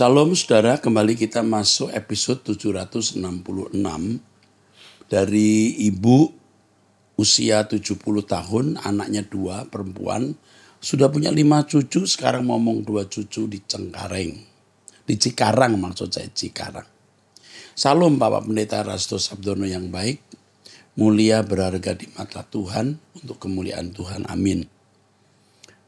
Shalom saudara, kembali kita masuk episode 766 dari ibu usia 70 tahun, anaknya dua, perempuan, sudah punya lima cucu, sekarang ngomong dua cucu di Cengkareng. Di Cikarang maksud saya, Cikarang. Salam Bapak Pendeta Rasto Sabdono yang baik, mulia berharga di mata Tuhan, untuk kemuliaan Tuhan, amin.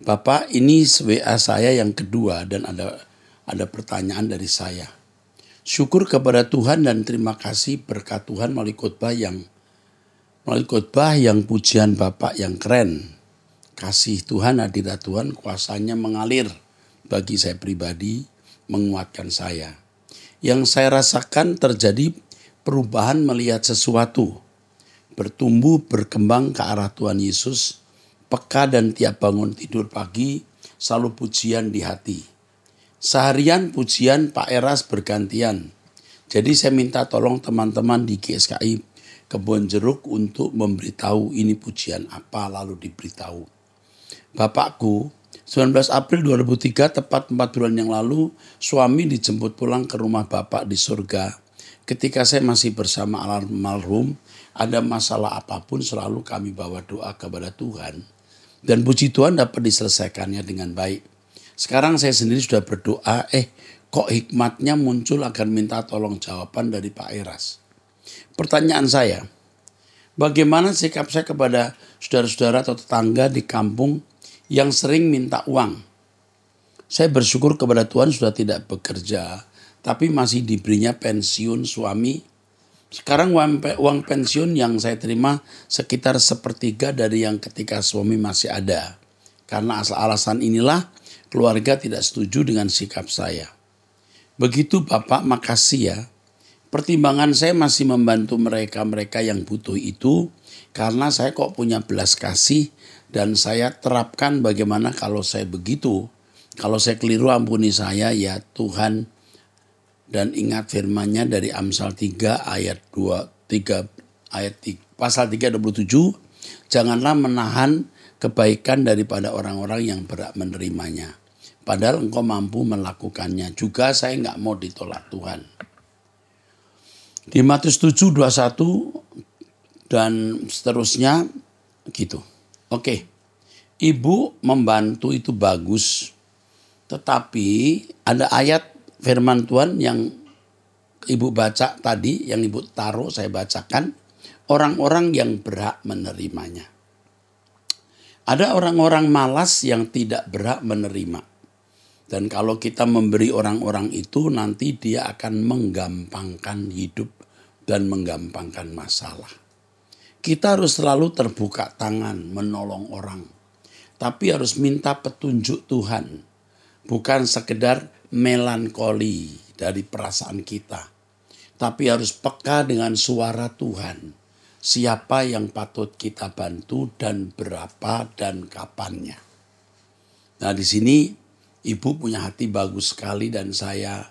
Bapak ini WA saya yang kedua dan ada ada pertanyaan dari saya. Syukur kepada Tuhan dan terima kasih berkat Tuhan melalui khotbah yang melalui khotbah yang pujian Bapak yang keren. Kasih Tuhan, hadirat Tuhan, kuasanya mengalir bagi saya pribadi, menguatkan saya. Yang saya rasakan terjadi perubahan melihat sesuatu, bertumbuh, berkembang ke arah Tuhan Yesus, peka dan tiap bangun tidur pagi, selalu pujian di hati Seharian pujian Pak Eras bergantian. Jadi saya minta tolong teman-teman di GSKI Kebon Jeruk untuk memberitahu ini pujian apa lalu diberitahu. Bapakku 19 April 2003 tepat 4 bulan yang lalu suami dijemput pulang ke rumah bapak di surga. Ketika saya masih bersama almarhum ada masalah apa pun selalu kami bawa doa kepada Tuhan. Dan puji Tuhan dapat diselesaikannya dengan baik. Sekarang saya sendiri sudah berdoa, eh kok hikmatnya muncul akan minta tolong jawaban dari Pak Eras. Pertanyaan saya, bagaimana sikap saya kepada saudara-saudara atau tetangga di kampung yang sering minta uang? Saya bersyukur kepada Tuhan sudah tidak bekerja, tapi masih diberinya pensiun suami. Sekarang uang, pensiun yang saya terima sekitar sepertiga dari yang ketika suami masih ada. Karena asal alasan inilah keluarga tidak setuju dengan sikap saya. Begitu Bapak, makasih ya. Pertimbangan saya masih membantu mereka-mereka yang butuh itu karena saya kok punya belas kasih dan saya terapkan bagaimana kalau saya begitu. Kalau saya keliru ampuni saya ya Tuhan dan ingat firman-Nya dari Amsal 3 ayat 2 3 ayat 3, pasal 3 27 janganlah menahan kebaikan daripada orang-orang yang berat menerimanya. Padahal engkau mampu melakukannya. Juga saya nggak mau ditolak Tuhan. Di Matius 7, 21 dan seterusnya gitu. Oke, ibu membantu itu bagus. Tetapi ada ayat firman Tuhan yang ibu baca tadi, yang ibu taruh saya bacakan. Orang-orang yang berhak menerimanya. Ada orang-orang malas yang tidak berhak menerima. Dan kalau kita memberi orang-orang itu nanti dia akan menggampangkan hidup dan menggampangkan masalah. Kita harus selalu terbuka tangan menolong orang. Tapi harus minta petunjuk Tuhan. Bukan sekedar melankoli dari perasaan kita. Tapi harus peka dengan suara Tuhan. Siapa yang patut kita bantu dan berapa dan kapannya. Nah di sini Ibu punya hati bagus sekali dan saya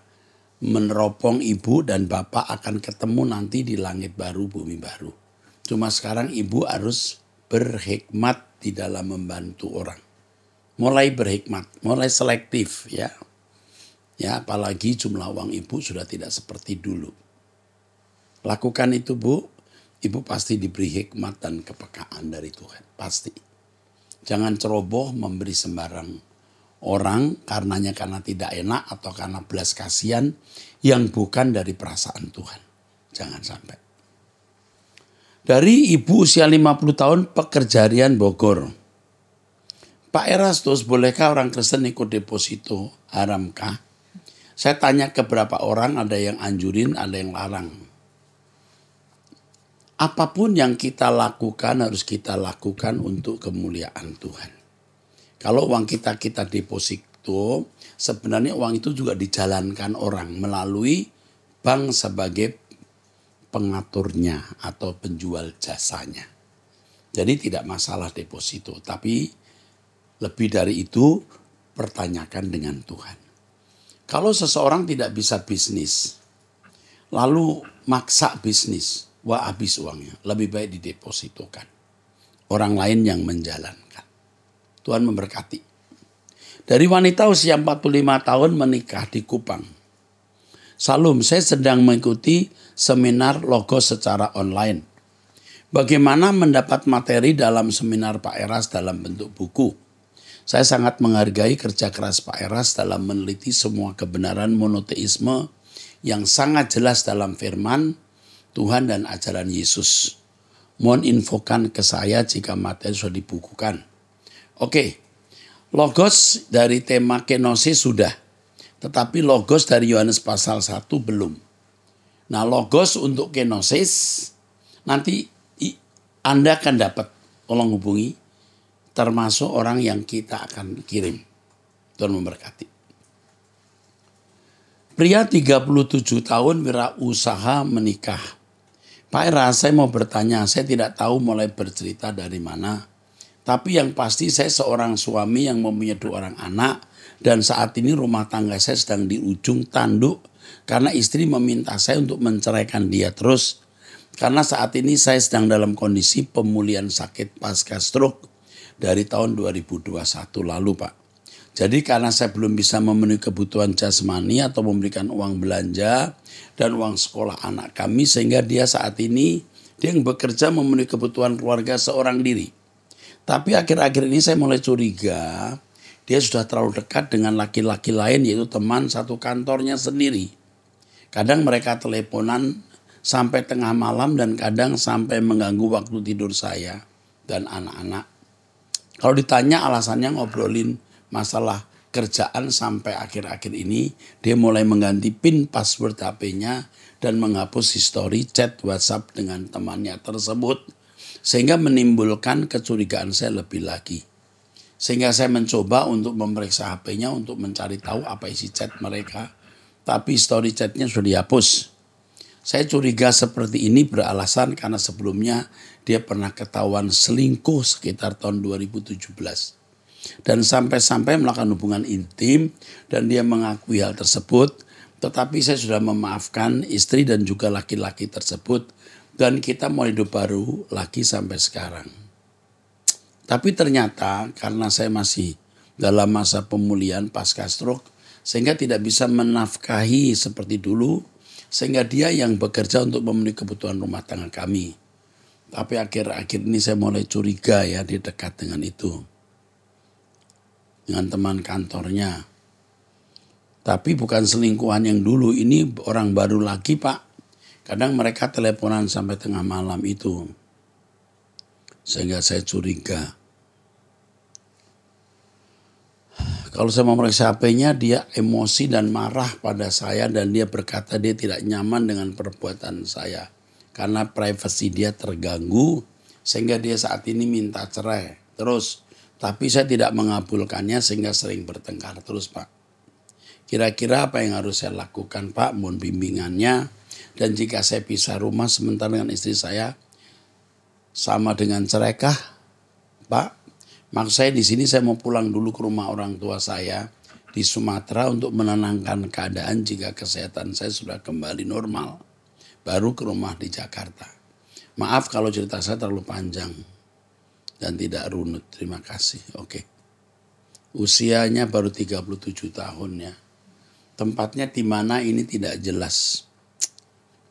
meneropong ibu dan bapak akan ketemu nanti di langit baru, bumi baru. Cuma sekarang ibu harus berhikmat di dalam membantu orang. Mulai berhikmat, mulai selektif ya. Ya, apalagi jumlah uang ibu sudah tidak seperti dulu. Lakukan itu bu, ibu pasti diberi hikmat dan kepekaan dari Tuhan, pasti. Jangan ceroboh memberi sembarang orang karenanya karena tidak enak atau karena belas kasihan yang bukan dari perasaan Tuhan. Jangan sampai. Dari ibu usia 50 tahun pekerjaan Bogor. Pak Erastus, bolehkah orang Kristen ikut deposito? Haramkah? Saya tanya ke beberapa orang, ada yang anjurin, ada yang larang. Apa pun yang kita lakukan harus kita lakukan untuk kemuliaan Tuhan. Kalau uang kita kita deposito, sebenarnya uang itu juga dijalankan orang melalui bank sebagai pengaturnya atau penjual jasanya. Jadi tidak masalah deposito, tapi lebih dari itu pertanyakan dengan Tuhan. Kalau seseorang tidak bisa bisnis, lalu maksa bisnis, wah habis uangnya, lebih baik didepositokan. Orang lain yang menjalankan. Tuhan memberkati. Dari wanita usia 45 tahun menikah di Kupang. Salam, saya sedang mengikuti seminar logo secara online. Bagaimana mendapat materi dalam seminar Pak Eras dalam bentuk buku? Saya sangat menghargai kerja keras Pak Eras dalam meneliti semua kebenaran monoteisme yang sangat jelas dalam firman Tuhan dan ajaran Yesus. Mohon infokan ke saya jika materi sudah dibukukan. Oke, logos dari tema kenosis sudah. Tetapi logos dari Yohanes pasal 1 belum. Nah logos untuk kenosis nanti Anda akan dapat tolong hubungi termasuk orang yang kita akan kirim. Tuhan memberkati. Pria 37 tahun wirausaha menikah. Pak Era, mau bertanya, saya tidak tahu mulai bercerita dari mana. Tapi yang pasti saya seorang suami yang mempunyai dua orang anak dan saat ini rumah tangga saya sedang di ujung tanduk karena istri meminta saya untuk menceraikan dia terus. Karena saat ini saya sedang dalam kondisi pemulihan sakit pasca stroke dari tahun 2021 lalu Pak. Jadi karena saya belum bisa memenuhi kebutuhan jasmani atau memberikan uang belanja dan uang sekolah anak kami sehingga dia saat ini dia yang bekerja memenuhi kebutuhan keluarga seorang diri. Tapi akhir-akhir ini saya mulai curiga dia sudah terlalu dekat dengan laki-laki lain yaitu teman satu kantornya sendiri. Kadang mereka teleponan sampai tengah malam dan kadang sampai mengganggu waktu tidur saya dan anak-anak. Kalau ditanya alasannya ngobrolin masalah kerjaan sampai akhir-akhir ini dia mulai mengganti pin password HP-nya dan menghapus histori chat WhatsApp dengan temannya tersebut sehingga menimbulkan kecurigaan saya lebih lagi. Sehingga saya mencoba untuk memeriksa HP-nya untuk mencari tahu apa isi chat mereka. Tapi story chatnya sudah dihapus. Saya curiga seperti ini beralasan karena sebelumnya dia pernah ketahuan selingkuh sekitar tahun 2017. Dan sampai-sampai melakukan hubungan intim dan dia mengakui hal tersebut. Tetapi saya sudah memaafkan istri dan juga laki-laki tersebut. Dan kita mau hidup baru lagi sampai sekarang. Tapi ternyata karena saya masih dalam masa pemulihan pasca stroke, sehingga tidak bisa menafkahi seperti dulu, sehingga dia yang bekerja untuk memenuhi kebutuhan rumah tangga kami. Tapi akhir-akhir ini saya mulai curiga ya di dekat dengan itu. Dengan teman kantornya. Tapi bukan selingkuhan yang dulu, ini orang baru lagi pak. Kadang mereka teleponan sampai tengah malam itu. Sehingga saya curiga. Kalau saya memeriksa HP-nya, dia emosi dan marah pada saya dan dia berkata dia tidak nyaman dengan perbuatan saya. Karena privasi dia terganggu sehingga dia saat ini minta cerai. Terus, tapi saya tidak mengabulkannya sehingga sering bertengkar terus Pak. Kira-kira apa yang harus saya lakukan Pak? Mohon bimbingannya. Dan jika saya pisah rumah sementara dengan istri saya, sama dengan cerai Pak? Maksud saya di sini saya mau pulang dulu ke rumah orang tua saya di Sumatera untuk menenangkan keadaan jika kesehatan saya sudah kembali normal. Baru ke rumah di Jakarta. Maaf kalau cerita saya terlalu panjang dan tidak runut. Terima kasih. Oke. Usianya baru 37 tahun ya. Tempatnya di mana ini tidak jelas.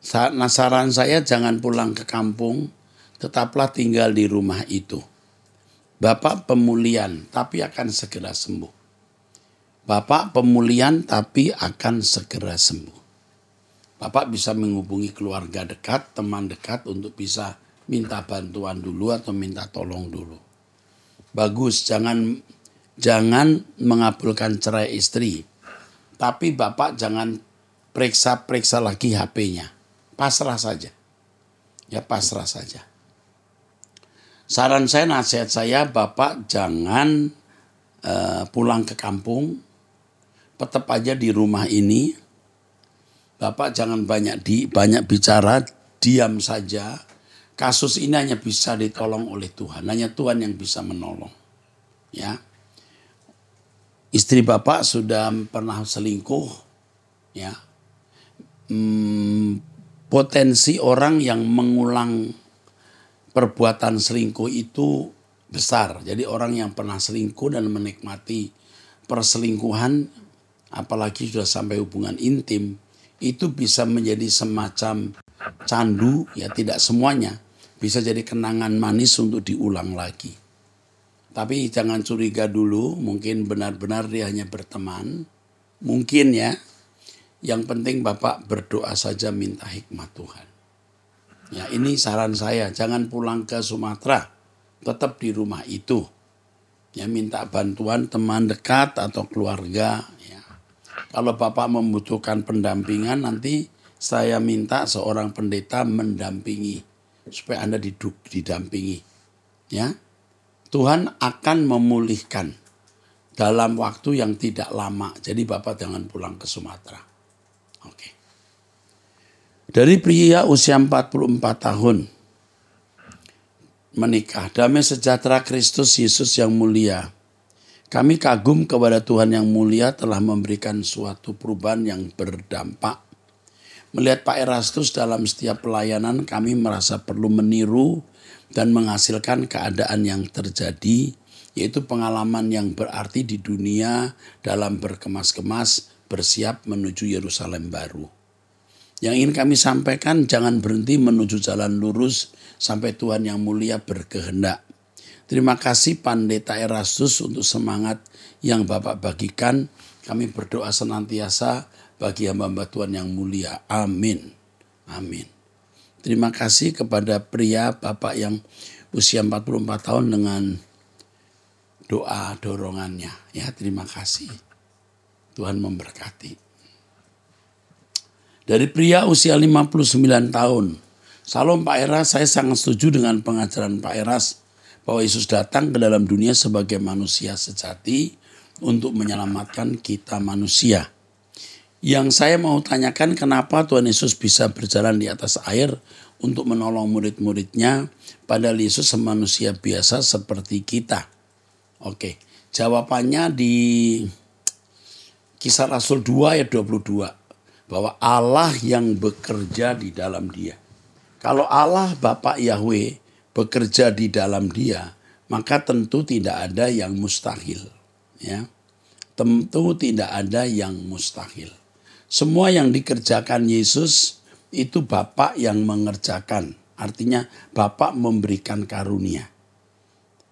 Saat nasaran saya jangan pulang ke kampung, tetaplah tinggal di rumah itu Bapak pemulihan tapi akan segera sembuh. Bapak pemulihan tapi akan segera sembuh. Bapak bisa menghubungi keluarga dekat, teman dekat untuk bisa minta bantuan dulu atau minta tolong dulu. Bagus, jangan jangan mengabulkan cerai istri. Tapi Bapak jangan periksa-periksa lagi HP-nya. Pasrah saja. Ya pasrah saja. Saran saya, nasihat saya, Bapak jangan uh, pulang ke kampung, tetap aja di rumah ini. Bapak jangan banyak di banyak bicara, diam saja. Kasus ini hanya bisa ditolong oleh Tuhan, hanya Tuhan yang bisa menolong. Ya. Istri Bapak sudah pernah selingkuh, ya. Hmm, potensi orang yang mengulang perbuatan selingkuh itu besar. Jadi orang yang pernah selingkuh dan menikmati perselingkuhan apalagi sudah sampai hubungan intim itu bisa menjadi semacam candu, ya tidak semuanya. Bisa jadi kenangan manis untuk diulang lagi. Tapi jangan curiga dulu, mungkin benar-benar dia hanya berteman. Mungkin ya, yang penting Bapak berdoa saja minta hikmat Tuhan. Ya ini saran saya, jangan pulang ke Sumatera, tetap di rumah itu. Ya minta bantuan teman dekat atau keluarga, kalau Bapak membutuhkan pendampingan nanti saya minta seorang pendeta mendampingi supaya Anda diduk, didampingi. Ya. Tuhan akan memulihkan dalam waktu yang tidak lama. Jadi Bapak jangan pulang ke Sumatera. Oke. Dari pria usia 44 tahun menikah, damai sejahtera Kristus Yesus yang mulia kami kagum kepada Tuhan yang mulia telah memberikan suatu perubahan yang berdampak. Melihat Pak Erastus dalam setiap pelayanan kami merasa perlu meniru dan menghasilkan keadaan yang terjadi yaitu pengalaman yang berarti di dunia dalam berkemas-kemas bersiap menuju Yerusalem baru. Yang ingin kami sampaikan jangan berhenti menuju jalan lurus sampai Tuhan yang mulia berkehendak. Terima kasih Pandeta Erastus untuk semangat yang Bapak bagikan. Kami berdoa senantiasa bagi hamba-hamba Tuhan yang mulia. Amin. Amin. Terima kasih kepada pria Bapak yang usia 44 tahun dengan doa dorongannya. Ya, terima kasih. Tuhan memberkati. Dari pria usia 59 tahun. Salam Pak Eras, saya sangat setuju dengan pengajaran Pak Eras bahwa Yesus datang ke dalam dunia sebagai manusia sejati untuk menyelamatkan kita manusia. Yang saya mau tanyakan kenapa Tuhan Yesus bisa berjalan di atas air untuk menolong murid-muridnya padahal Yesus manusia biasa seperti kita. Oke, jawabannya di kisah Rasul 2 ayat 22 bahwa Allah yang bekerja di dalam dia. Kalau Allah Bapak Yahweh bekerja di dalam dia, maka tentu tidak ada yang mustahil. Ya. Tentu tidak ada yang mustahil. Semua yang dikerjakan Yesus itu Bapak yang mengerjakan. Artinya Bapak memberikan karunia.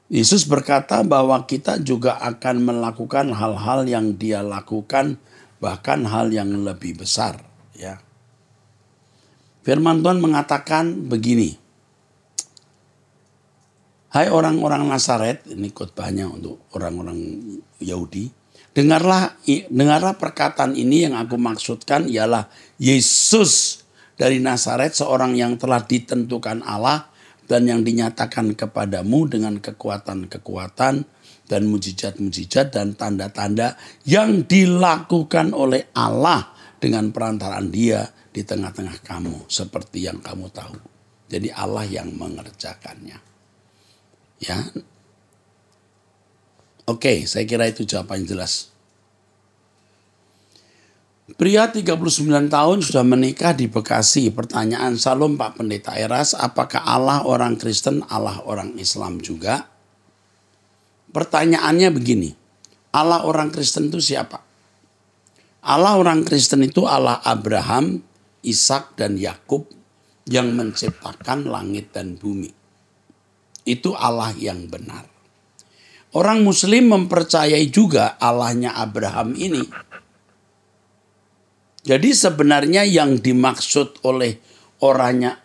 Yesus berkata bahwa kita juga akan melakukan hal-hal yang dia lakukan bahkan hal yang lebih besar ya. Firman Tuhan mengatakan begini. Hai orang-orang Nazaret, ini khotbahnya untuk orang-orang Yahudi. Dengarlah dengarlah perkataan ini yang aku maksudkan ialah Yesus dari Nazaret seorang yang telah ditentukan Allah dan yang dinyatakan kepadamu dengan kekuatan-kekuatan dan mujizat-mujizat dan tanda-tanda yang dilakukan oleh Allah dengan perantaraan dia di tengah-tengah kamu seperti yang kamu tahu. Jadi Allah yang mengerjakannya. Ya. Oke, saya kira itu jawaban jelas. Pria 39 tahun sudah menikah di Bekasi. Pertanyaan Salom Pak Pendeta Eras, apakah Allah orang Kristen, Allah orang Islam juga? Pertanyaannya begini, Allah orang Kristen itu siapa? Allah orang Kristen itu Allah Abraham, Ishak dan Yakub yang menciptakan langit dan bumi itu Allah yang benar. Orang Muslim mempercayai juga Allahnya Abraham ini. Jadi sebenarnya yang dimaksud oleh orangnya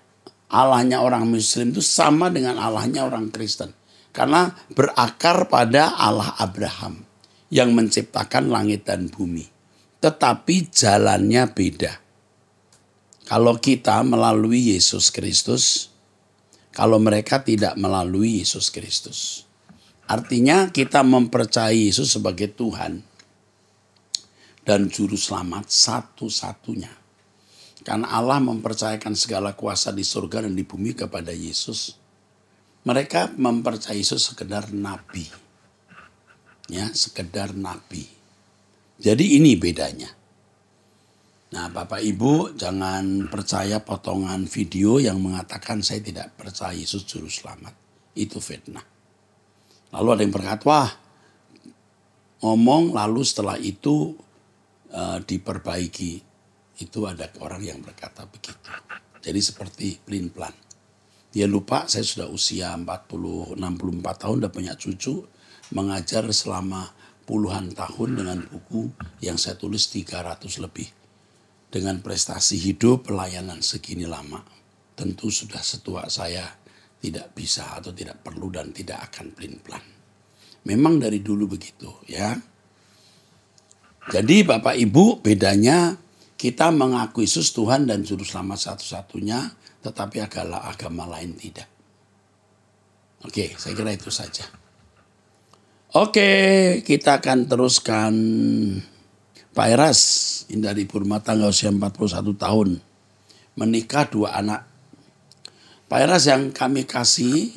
Allahnya orang Muslim itu sama dengan Allahnya orang Kristen. Karena berakar pada Allah Abraham yang menciptakan langit dan bumi. Tetapi jalannya beda. Kalau kita melalui Yesus Kristus, kalau mereka tidak melalui Yesus Kristus. Artinya kita mempercayai Yesus sebagai Tuhan dan juru selamat satu-satunya. Karena Allah mempercayakan segala kuasa di surga dan di bumi kepada Yesus. Mereka mempercayai Yesus sekedar nabi. Ya, sekedar nabi. Jadi ini bedanya. Nah, Bapak Ibu jangan percaya potongan video yang mengatakan saya tidak percaya Yesus juru selamat. Itu fitnah. Lalu ada yang berkata, wah ngomong lalu setelah itu uh, diperbaiki. Itu ada orang yang berkata begitu. Jadi seperti pelin plan. Dia lupa saya sudah usia 40, 64 tahun udah punya cucu. Mengajar selama puluhan tahun dengan buku yang saya tulis 300 lebih. Dengan prestasi hidup pelayanan segini lama. Tentu sudah setua saya tidak bisa atau tidak perlu dan tidak akan pelin plan. Memang dari dulu begitu ya. Jadi Bapak Ibu bedanya kita mengaku Yesus Tuhan dan Juru Selamat satu-satunya tetapi agama, agama lain tidak. Oke, saya kira itu saja. Oke, kita akan teruskan Pak Eras dari ibu rumah tangga usia 41 tahun. Menikah dua anak. Pak Eras yang kami kasih,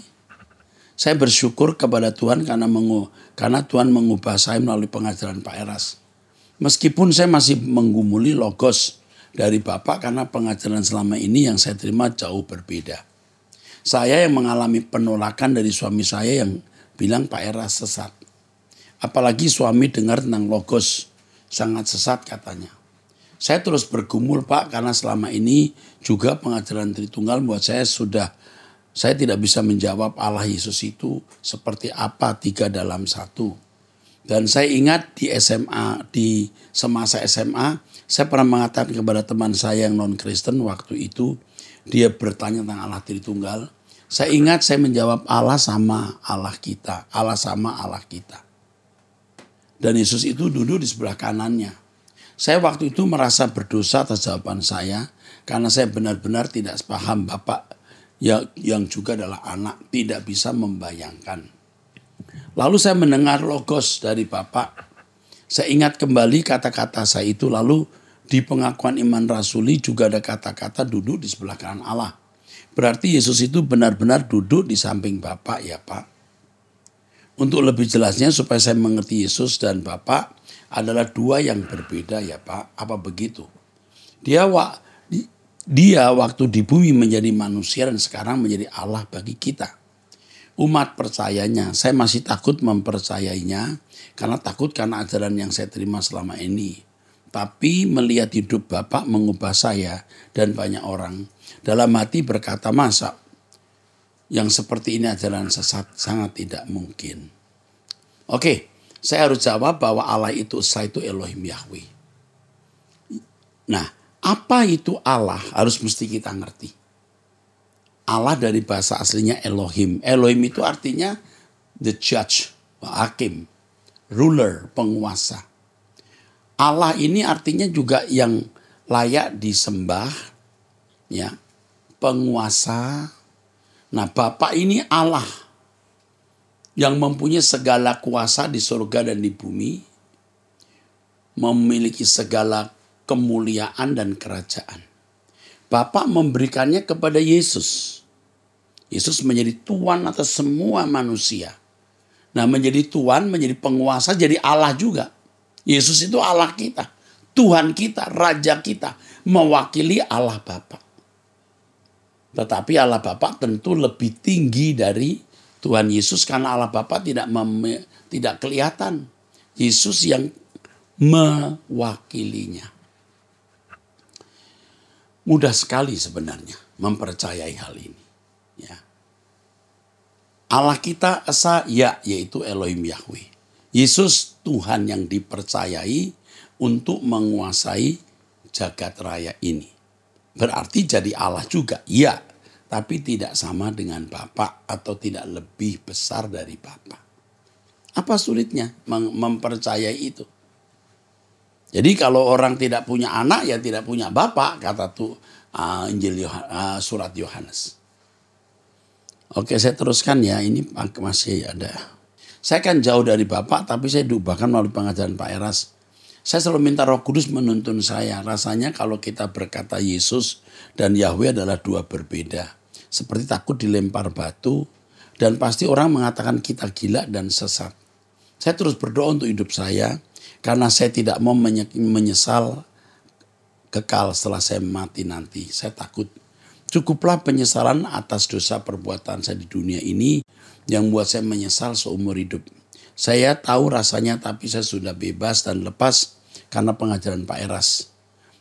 saya bersyukur kepada Tuhan karena mengu, karena Tuhan mengubah saya melalui pengajaran Pak Eras. Meskipun saya masih menggumuli logos dari Bapak karena pengajaran selama ini yang saya terima jauh berbeda. Saya yang mengalami penolakan dari suami saya yang bilang Pak Eras sesat. Apalagi suami dengar tentang logos sangat sesat katanya. Saya terus bergumul Pak karena selama ini juga pengajaran Tritunggal buat saya sudah saya tidak bisa menjawab Allah Yesus itu seperti apa tiga dalam satu. Dan saya ingat di SMA, di semasa SMA, saya pernah mengatakan kepada teman saya yang non-Kristen waktu itu, dia bertanya tentang Allah Tritunggal. Saya ingat saya menjawab Allah sama Allah kita, Allah sama Allah kita. Dan Yesus itu duduk di sebelah kanannya. Saya waktu itu merasa berdosa atas jawaban saya karena saya benar-benar tidak paham Bapak yang, yang juga adalah anak tidak bisa membayangkan. Lalu saya mendengar logos dari Bapak. Saya ingat kembali kata-kata saya itu lalu di pengakuan iman rasuli juga ada kata-kata duduk di sebelah kanan Allah. Berarti Yesus itu benar-benar duduk di samping Bapak ya Pak. Untuk lebih jelasnya supaya saya mengerti Yesus dan Bapak adalah dua yang berbeda ya Pak. Apa begitu? Dia dia waktu di bumi menjadi manusia dan sekarang menjadi Allah bagi kita. Umat percayanya, saya masih takut mempercayainya karena takut karena ajaran yang saya terima selama ini. Tapi melihat hidup Bapak mengubah saya dan banyak orang. Dalam hati berkata, masa yang seperti ini ajaran sesat sangat tidak mungkin. Oke, saya harus jawab bahwa Allah itu saya itu Elohim Yahweh. Nah, apa itu Allah harus mesti kita ngerti. Allah dari bahasa aslinya Elohim. Elohim itu artinya the judge, hakim, ruler, penguasa. Allah ini artinya juga yang layak disembah, ya, penguasa, Nah, Bapak ini Allah yang mempunyai segala kuasa di surga dan di bumi, memiliki segala kemuliaan dan kerajaan. Bapak memberikannya kepada Yesus. Yesus menjadi Tuhan atas semua manusia. Nah, menjadi Tuhan, menjadi penguasa, jadi Allah juga. Yesus itu Allah kita, Tuhan kita, Raja kita, mewakili Allah Bapak. Tetapi Allah Bapa tentu lebih tinggi dari Tuhan Yesus karena Allah Bapa tidak tidak kelihatan. Yesus yang mewakilinya. Mudah sekali sebenarnya mempercayai hal ini. Ya. Allah kita esa ya yaitu Elohim Yahweh. Yesus Tuhan yang dipercayai untuk menguasai jagat raya ini. Berarti jadi Allah juga, iya tapi tidak sama dengan Bapak atau tidak lebih besar dari Bapak. Apa sulitnya mem mempercayai itu? Jadi kalau orang tidak punya anak ya tidak punya bapak kata tuh uh, Injil uh, surat Yohanes. Oke saya teruskan ya ini masih ada. Saya kan jauh dari bapak tapi saya bahkan melalui pengajaran Pak Eras. Saya selalu minta Roh Kudus menuntun saya. Rasanya kalau kita berkata Yesus dan Yahweh adalah dua berbeda seperti takut dilempar batu, dan pasti orang mengatakan kita gila dan sesat. Saya terus berdoa untuk hidup saya, karena saya tidak mau menyesal kekal setelah saya mati nanti. Saya takut. Cukuplah penyesalan atas dosa perbuatan saya di dunia ini yang membuat saya menyesal seumur hidup. Saya tahu rasanya tapi saya sudah bebas dan lepas karena pengajaran Pak Eras.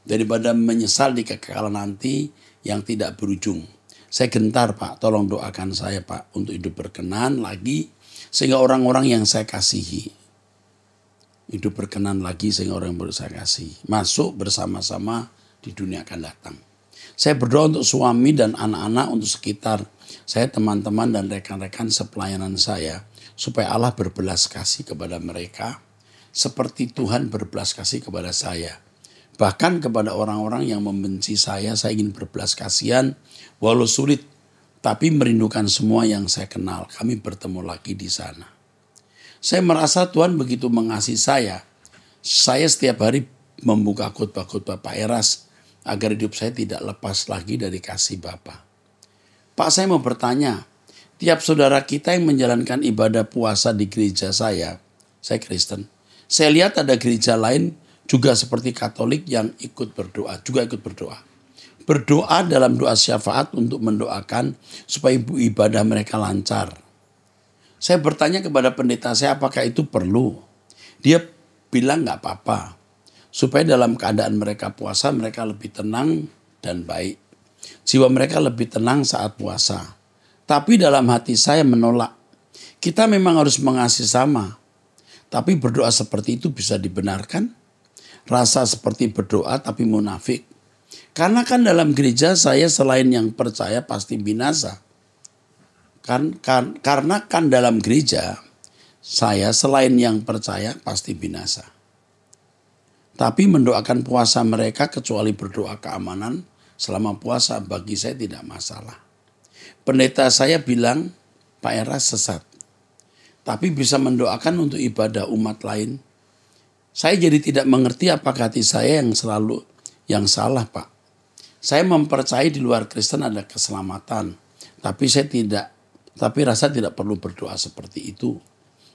daripada menyesal di kekekalan nanti yang tidak berujung. Saya gentar Pak, tolong doakan saya Pak untuk hidup berkenan lagi sehingga orang-orang yang saya kasihi hidup berkenan lagi sehingga orang yang kasih masuk bersama-sama di dunia akan datang. Saya berdoa untuk suami dan anak-anak untuk sekitar saya teman-teman dan rekan-rekan sepelayanan saya supaya Allah berbelas kasih kepada mereka seperti Tuhan berbelas kasih kepada saya. Bahkan kepada orang-orang yang membenci saya, saya ingin berbelas kasihan walau sulit tapi merindukan semua yang saya kenal. Kami bertemu lagi di sana. Saya merasa Tuhan begitu mengasihi saya. Saya setiap hari membuka khotbah-khotbah Pak Eras agar hidup saya tidak lepas lagi dari kasih Bapak. Pak saya mau bertanya, tiap saudara kita yang menjalankan ibadah puasa di gereja saya, saya Kristen, saya lihat ada gereja lain juga seperti Katolik yang ikut berdoa, juga ikut berdoa. Berdoa dalam doa syafaat untuk mendoakan supaya ibu ibadah mereka lancar. Saya bertanya kepada pendeta saya apakah itu perlu. Dia bilang nggak apa-apa. Supaya dalam keadaan mereka puasa mereka lebih tenang dan baik. Jiwa mereka lebih tenang saat puasa. Tapi dalam hati saya menolak. Kita memang harus mengasihi sama. Tapi berdoa seperti itu bisa dibenarkan? rasa seperti berdoa tapi munafik. Karena kan dalam gereja saya selain yang percaya pasti binasa. Kan, kan karena kan dalam gereja saya selain yang percaya pasti binasa. Tapi mendoakan puasa mereka kecuali berdoa keamanan selama puasa bagi saya tidak masalah. Pendeta saya bilang Pak Era sesat. Tapi bisa mendoakan untuk ibadah umat lain saya jadi tidak mengerti apakah hati saya yang selalu yang salah, Pak. Saya mempercayai di luar Kristen ada keselamatan, tapi saya tidak tapi rasa tidak perlu berdoa seperti itu.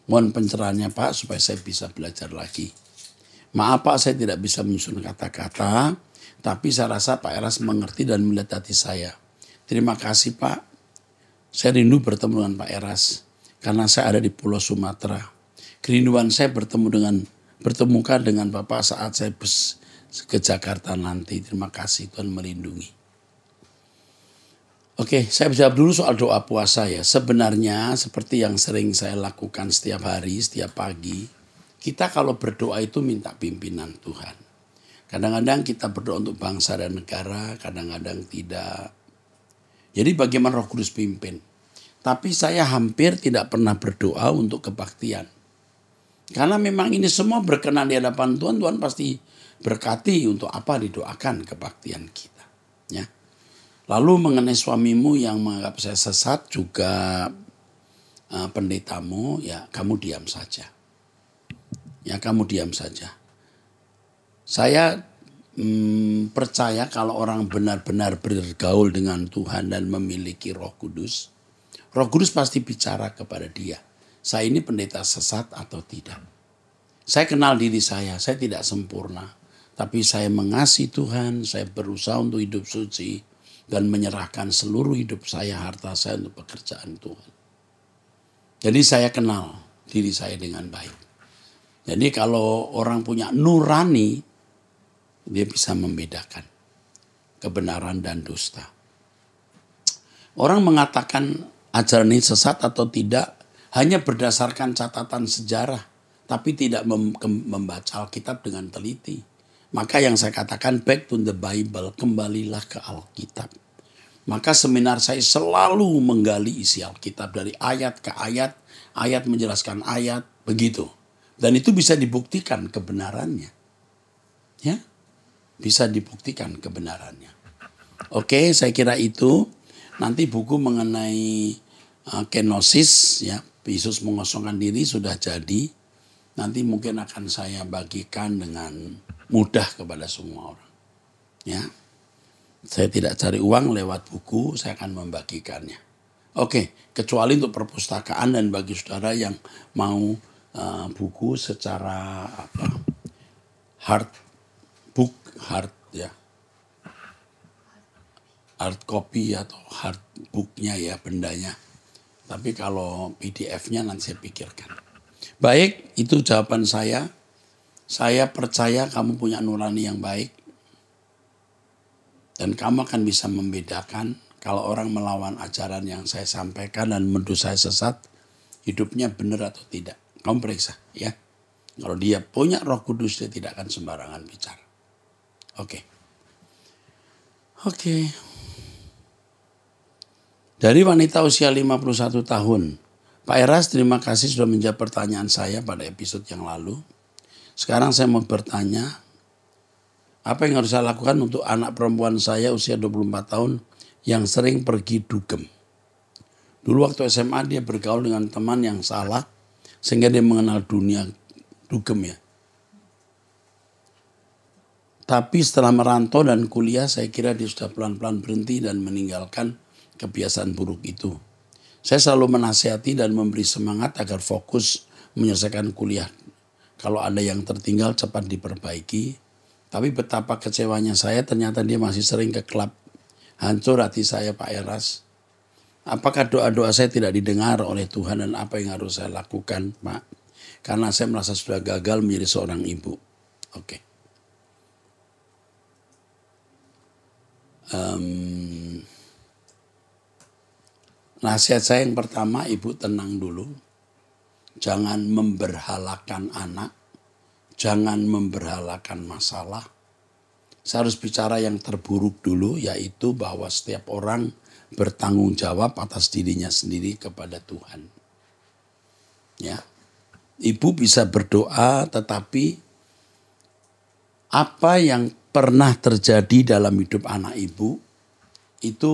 Mohon pencerahannya Pak supaya saya bisa belajar lagi. Maaf Pak saya tidak bisa menyusun kata-kata, tapi saya rasa Pak Eras mengerti dan melihat hati saya. Terima kasih Pak. Saya rindu bertemu dengan Pak Eras karena saya ada di Pulau Sumatera. Kerinduan saya bertemu dengan bertemukan dengan Bapak saat saya ke Jakarta nanti. Terima kasih Tuhan melindungi. Oke, saya jawab dulu soal doa puasa ya. Sebenarnya seperti yang sering saya lakukan setiap hari, setiap pagi, kita kalau berdoa itu minta pimpinan Tuhan. Kadang-kadang kita berdoa untuk bangsa dan negara, kadang-kadang tidak. Jadi bagaimana roh kudus pimpin. Tapi saya hampir tidak pernah berdoa untuk kebaktian. Karena memang ini semua berkenan di hadapan Tuhan, Tuhan pasti berkati untuk apa didoakan kebaktian kita. Ya. Lalu mengenai suamimu yang menganggap saya sesat juga uh, pendetamu, ya kamu diam saja. Ya kamu diam saja. Saya hmm, percaya kalau orang benar-benar bergaul dengan Tuhan dan memiliki Roh Kudus, Roh Kudus pasti bicara kepada dia saya ini pendeta sesat atau tidak. Saya kenal diri saya, saya tidak sempurna. Tapi saya mengasihi Tuhan, saya berusaha untuk hidup suci dan menyerahkan seluruh hidup saya, harta saya untuk pekerjaan Tuhan. Jadi saya kenal diri saya dengan baik. Jadi kalau orang punya nurani, dia bisa membedakan kebenaran dan dusta. Orang mengatakan ajaran ini sesat atau tidak hanya berdasarkan catatan sejarah, tapi tidak mem membaca Alkitab dengan teliti. Maka yang saya katakan back to the Bible, kembalilah ke Alkitab. Maka seminar saya selalu menggali isi Alkitab dari ayat ke ayat, ayat menjelaskan ayat, begitu. Dan itu bisa dibuktikan kebenarannya. Ya, bisa dibuktikan kebenarannya. Oke, saya kira itu nanti buku mengenai uh, kenosis ya Yesus mengosongkan diri sudah jadi. Nanti mungkin akan saya bagikan dengan mudah kepada semua orang. Ya. Saya tidak cari uang lewat buku, saya akan membagikannya. Oke, kecuali untuk perpustakaan dan bagi saudara yang mau uh, buku secara apa? hard book, hard ya. Hard copy atau hard booknya ya bendanya tapi kalau PDF-nya nanti saya pikirkan. Baik, itu jawaban saya. Saya percaya kamu punya nurani yang baik. Dan kamu akan bisa membedakan kalau orang melawan ajaran yang saya sampaikan dan menurut saya sesat, hidupnya benar atau tidak. Kamu periksa ya. Kalau dia punya roh kudus, dia tidak akan sembarangan bicara. Oke. Okay. Oke. Okay. Dari wanita usia 51 tahun, Pak Eras terima kasih sudah menjawab pertanyaan saya pada episode yang lalu. Sekarang saya mau bertanya, apa yang harus saya lakukan untuk anak perempuan saya usia 24 tahun yang sering pergi dugem? Dulu waktu SMA dia bergaul dengan teman yang salah sehingga dia mengenal dunia dugem ya. Tapi setelah merantau dan kuliah saya kira dia sudah pelan-pelan berhenti dan meninggalkan kebiasaan buruk itu. Saya selalu menasihati dan memberi semangat agar fokus menyelesaikan kuliah. Kalau ada yang tertinggal cepat diperbaiki tapi betapa kecewanya saya ternyata dia masih sering ke klub. Hancur hati saya Pak Eras. Apakah doa-doa saya tidak didengar oleh Tuhan dan apa yang harus saya lakukan Pak? Karena saya merasa sudah gagal menjadi seorang ibu. Oke. Okay. Um, nasihat saya yang pertama, ibu tenang dulu. Jangan memberhalakan anak jangan memberhalakan masalah. Saya harus bicara yang terburuk dulu, yaitu bahwa setiap orang bertanggung jawab atas dirinya sendiri kepada Tuhan. Ya, ibu bisa berdoa, tetapi apa yang pernah terjadi dalam hidup anak ibu itu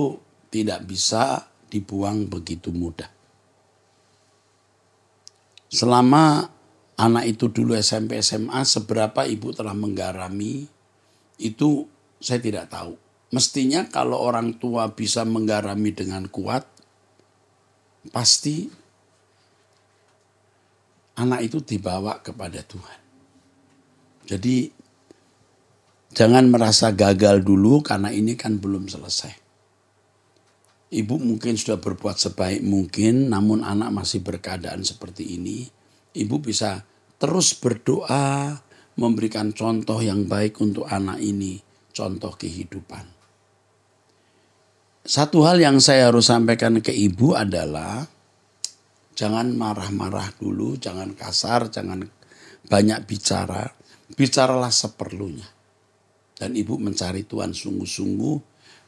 tidak bisa dibuang begitu mudah. Selama anak itu dulu SMP SMA seberapa ibu telah menggarami itu saya tidak tahu. Mestinya kalau orang tua bisa menggarami dengan kuat pasti anak itu dibawa kepada Tuhan. Jadi jangan merasa gagal dulu karena ini kan belum selesai. Ibu mungkin sudah berbuat sebaik mungkin, namun anak masih berkeadaan seperti ini ibu bisa terus berdoa, memberikan contoh yang baik untuk anak ini, contoh kehidupan. Satu hal yang saya harus sampaikan ke ibu adalah jangan marah-marah dulu, jangan kasar, jangan banyak bicara, bicaralah seperlunya. Dan ibu mencari Tuhan sungguh-sungguh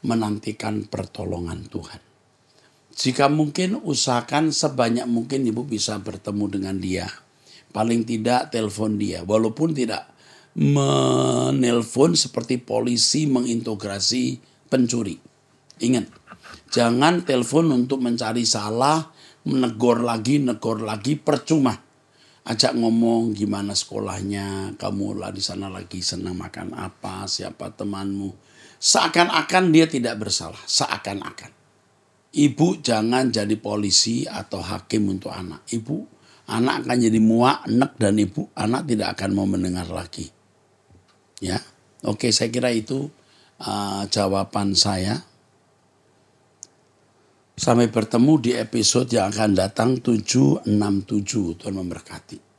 menantikan pertolongan Tuhan. Jika mungkin usahakan sebanyak mungkin ibu bisa bertemu dengan dia. Paling tidak telepon dia. Walaupun tidak menelpon seperti polisi mengintegrasi pencuri. Ingat, jangan telepon untuk mencari salah, menegur lagi, negor lagi, percuma. Ajak ngomong gimana sekolahnya, kamu lah di sana lagi senang makan apa, siapa temanmu. Seakan-akan dia tidak bersalah, seakan-akan. Ibu jangan jadi polisi atau hakim untuk anak. Ibu, anak akan jadi muak, enak dan ibu, anak tidak akan mau mendengar lagi. Ya, oke saya kira itu uh, jawaban saya. Sampai bertemu di episode yang akan datang 767. Tuhan memberkati.